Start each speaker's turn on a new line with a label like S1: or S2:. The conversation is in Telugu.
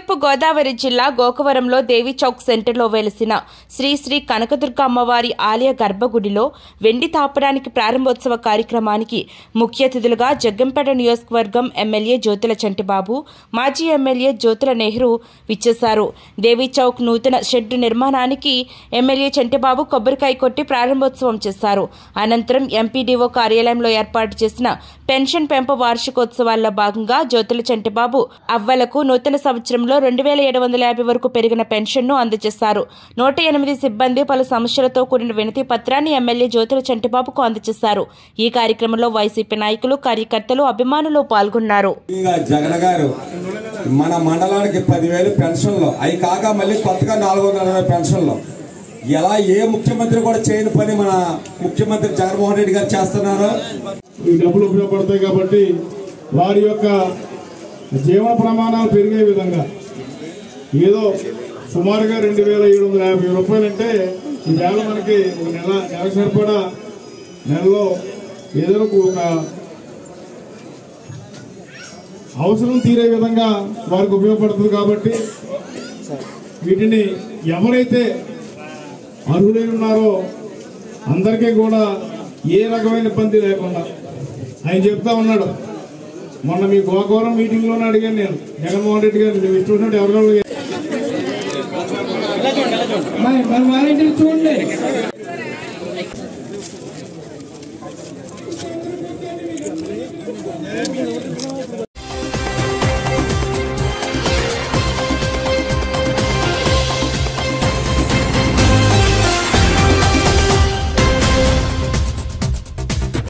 S1: గోదావరి జిల్లా గోకవరంలో దేవిచౌక్ సెంటర్లో వెలిసిన శ్రీ శ్రీ కనకదుర్గ అమ్మవారి ఆలయ గర్భగుడిలో వెండి తాపడానికి ప్రారంభోత్సవ కార్యక్రమానికి ముఖ్య అతిథులుగా జగ్గంపేట నియోజకవర్గం ఎమ్మెల్యే జ్యోతుల చంటిబాబు మాజీ ఎమ్మెల్యే జ్యోతుల నెహ్రూ విచ్చేశారు. దేవిచౌక్ నూతన షెడ్డు నిర్మాణానికి ఎమ్మెల్యే చంటిబాబు కొబ్బరికాయ కొట్టి ప్రారంభోత్సవం చేశారు. అనంతరం ఎంపీడీఓ కార్యాలయంలో ఏర్పాటు చేసిన పెన్షన్ పెంపు వార్షికోత్సవాల్లో భాగంగా జ్యోతుల చంటిబాబు అవ్వలకు నూతన సంవత్సరం సంవత్సరంలో రెండు వేల ఏడు వందల యాభై వరకు పెరిగిన పెన్షన్ను అందజేశారు. నూట ఎనిమిది సిబ్బంది పలు సమస్యలతో కూడిన వినతి పత్రాన్ని ఎమ్మెల్యే జ్యోతుల చంటిబాబుకు అందజేశారు. ఈ కార్యక్రమంలో వైసీపీ నాయకులు కార్యకర్తలు అభిమానులు పాల్గొన్నారు.
S2: ఇంకా జగన్ గారు మన మండలానికి పదివేలు పెన్షన్లు. అవి కాక మళ్ళీ కొత్తగా నాలుగు వందల అరవై పెన్షన్లు. ఎలా ఏ ముఖ్యమంత్రి కూడా చేయని పని మన ముఖ్యమంత్రి జగన్మోహన్ రెడ్డి గారు చేస్తున్నారు?
S3: ఈ డబ్బులు ఉపయోగపడతాయి కాబట్టి వారి యొక్క జీవన ప్రమాణాలు పెరిగే విధంగా ఏదో సుమారుగా రెండు వేల ఏడు వందల యాభై రూపాయలంటే ఈవేళ మనకి ఒక నెల నెల సరిపడా నెలలో ఏదో ఒక అవసరం తీరే విధంగా వారికి ఉపయోగపడుతుంది కాబట్టి వీటిని ఎవరైతే అర్హులై ఉన్నారో అందరికీ కూడా ఏ రకమైన ఇబ్బంది లేకుండా ఆయన చెప్తా ఉన్నాడు. మొన్న మీ గోకవరం మీటింగ్లోనే అడిగాను నేను. జగన్మోహన్ రెడ్డి గారు మేము ఇష్టం ఎవరు ఎవరికో
S4: మరి మరి వాలంటీర్ చూడండి